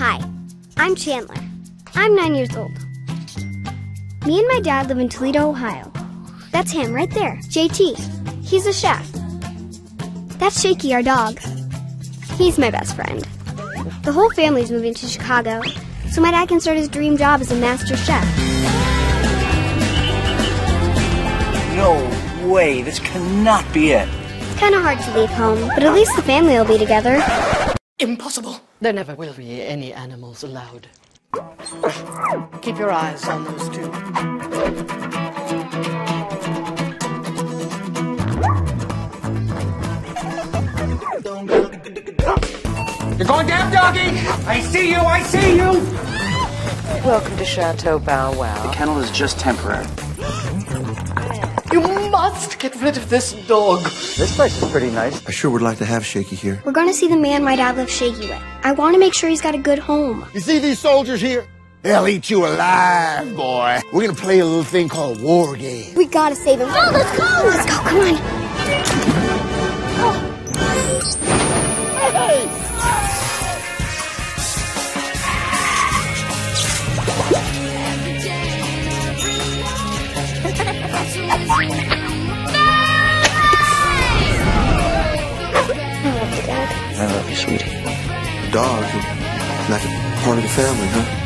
Hi, I'm Chandler. I'm nine years old. Me and my dad live in Toledo, Ohio. That's him right there, JT. He's a chef. That's Shakey, our dog. He's my best friend. The whole family's moving to Chicago, so my dad can start his dream job as a master chef. No way, this cannot be it. It's kind of hard to leave home, but at least the family will be together. Impossible. There never will be any animals allowed. Keep your eyes on those two. You're going down, doggy! I see you, I see you! Welcome to Chateau Bow Wow. The kennel is just temporary. You must get rid of this dog. This place is pretty nice. I sure would like to have Shakey here. We're going to see the man my dad left Shakey with. I want to make sure he's got a good home. You see these soldiers here? They'll eat you alive, boy. We're gonna play a little thing called a war game. We gotta save him. Oh, let's go! Let's go, come on. I love you, sweetie. Dog, like a part of the family, huh?